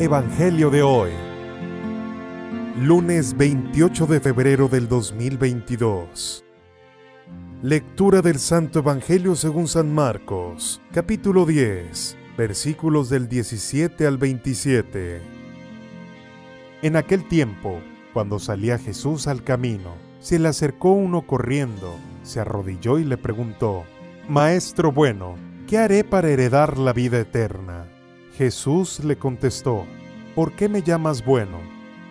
Evangelio de hoy. Lunes 28 de febrero del 2022. Lectura del Santo Evangelio según San Marcos, capítulo 10, versículos del 17 al 27. En aquel tiempo, cuando salía Jesús al camino, se le acercó uno corriendo, se arrodilló y le preguntó, Maestro bueno, ¿qué haré para heredar la vida eterna? Jesús le contestó, ¿por qué me llamas bueno?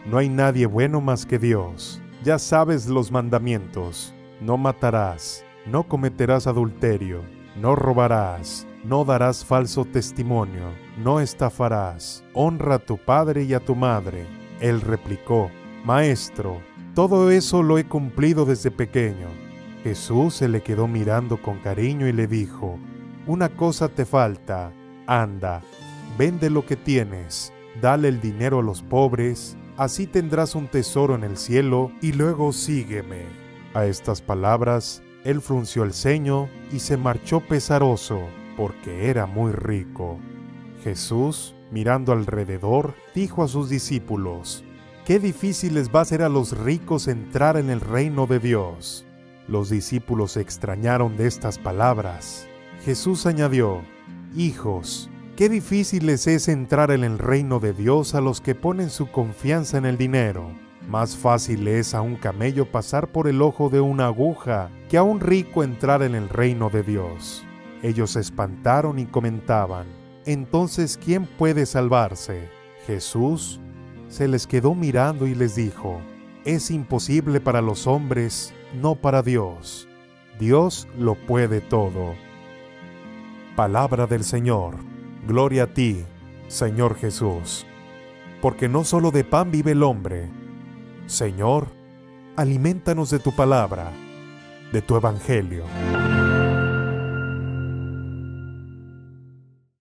No hay nadie bueno más que Dios. Ya sabes los mandamientos. No matarás, no cometerás adulterio, no robarás, no darás falso testimonio, no estafarás, honra a tu padre y a tu madre. Él replicó, Maestro, todo eso lo he cumplido desde pequeño. Jesús se le quedó mirando con cariño y le dijo, Una cosa te falta, anda, vende lo que tienes, dale el dinero a los pobres, así tendrás un tesoro en el cielo y luego sígueme. A estas palabras, él frunció el ceño y se marchó pesaroso, porque era muy rico. Jesús, mirando alrededor, dijo a sus discípulos, Qué difícil les va a ser a los ricos entrar en el reino de Dios. Los discípulos se extrañaron de estas palabras. Jesús añadió, Hijos, Qué difícil les es entrar en el reino de Dios a los que ponen su confianza en el dinero. Más fácil es a un camello pasar por el ojo de una aguja que a un rico entrar en el reino de Dios. Ellos se espantaron y comentaban, entonces ¿quién puede salvarse? Jesús se les quedó mirando y les dijo, es imposible para los hombres, no para Dios. Dios lo puede todo. Palabra del Señor. Gloria a ti, Señor Jesús. Porque no solo de pan vive el hombre. Señor, alimentanos de tu palabra, de tu evangelio.